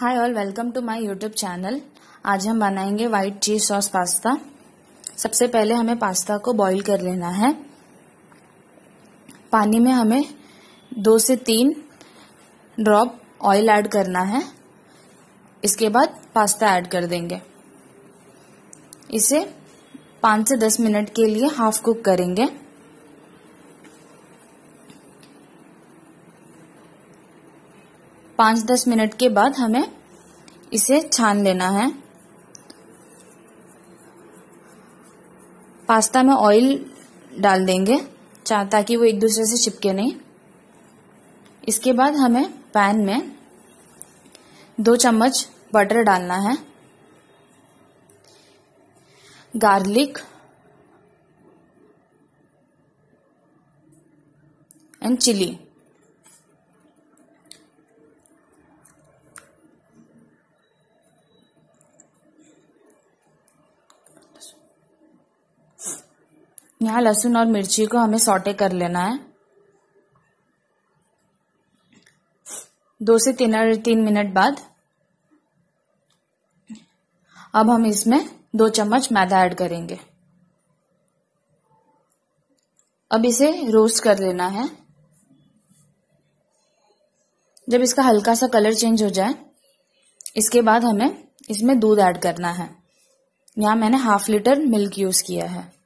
Hi all welcome to my YouTube channel आज हम बनाएँगे वाइट चीज़ सॉस पास्ता सबसे पहले हमें पास्ता को बॉईल कर लेना है। पानी में हमें दो से तीन ड्रॉप ऑयल ऐड करना है। इसके बाद पास्ता ऐड कर देंगे। इसे पाँच से दस मिनट के लिए हाफ़ कुक करेंगे। पाँच दस मिनट के बाद हमें इसे छान लेना है। पास्ता में ऑयल डाल देंगे ताकि वो एक दूसरे से चिपके नहीं। इसके बाद हमें पैन में दो चम्मच बटर डालना है। गार्लिक एंड चिली यहाँ लहसुन और मिर्ची को हमें सॉटे कर लेना है। दो से तीन तीन मिनट बाद। अब हम इसमें दो चम्मच मैदा ऐड करेंगे। अब इसे रोस्ट कर लेना है। जब इसका हल्का सा कलर चेंज हो जाए, इसके बाद हमें इसमें दूध ऐड करना है। यहाँ मैंने हाफ़ लीटर मिल्क यूज़ किया है।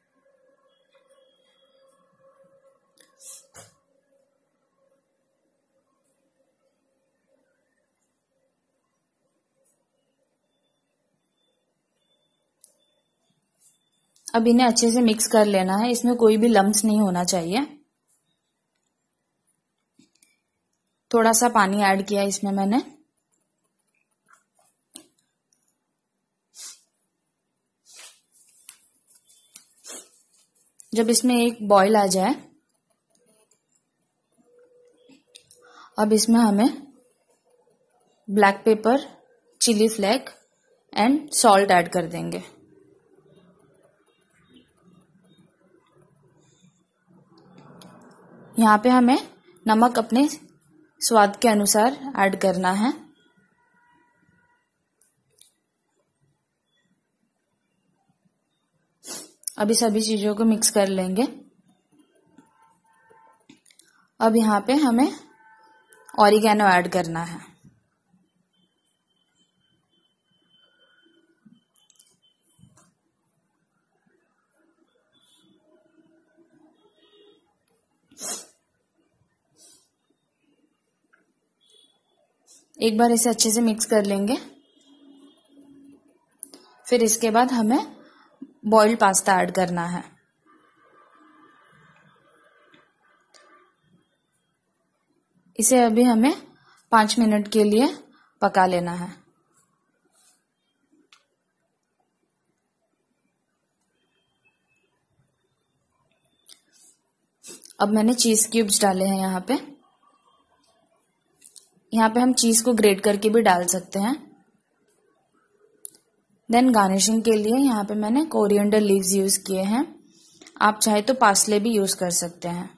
अब इन्हें अच्छे से मिक्स कर लेना है। इसमें कोई भी लम्स नहीं होना चाहिए। थोड़ा सा पानी ऐड किया इसमें मैंने। जब इसमें एक बॉईल आ जाए, अब इसमें हमें black pepper chilli flake and salt add कर देंगे। यहाँ पे हमें नमक अपने स्वाद के अनुसार ऐड करना है। अभी सभी चीज़ों को मिक्स कर लेंगे। अब यहाँ पे हमें ऑरिगेनो ऐड करना है। एक बार इसे अच्छे से मिक्स कर लेंगे। फिर इसके बाद हमें बॉइल्ड पास्ता ऐड करना है। इसे अभी हमें पाँच मिनट के लिए पका लेना है। अब मैंने चीज़ क्यूब्स डाले हैं यहाँ पे। यहाँ पे हम चीज़ को ग्रेट करके भी डाल सकते हैं। देन गार्निशिंग के लिए यहाँ पे मैंने कोरिएंडर लीव्स यूज़ किए हैं। आप चाहे तो पासले भी यूज़ कर सकते हैं।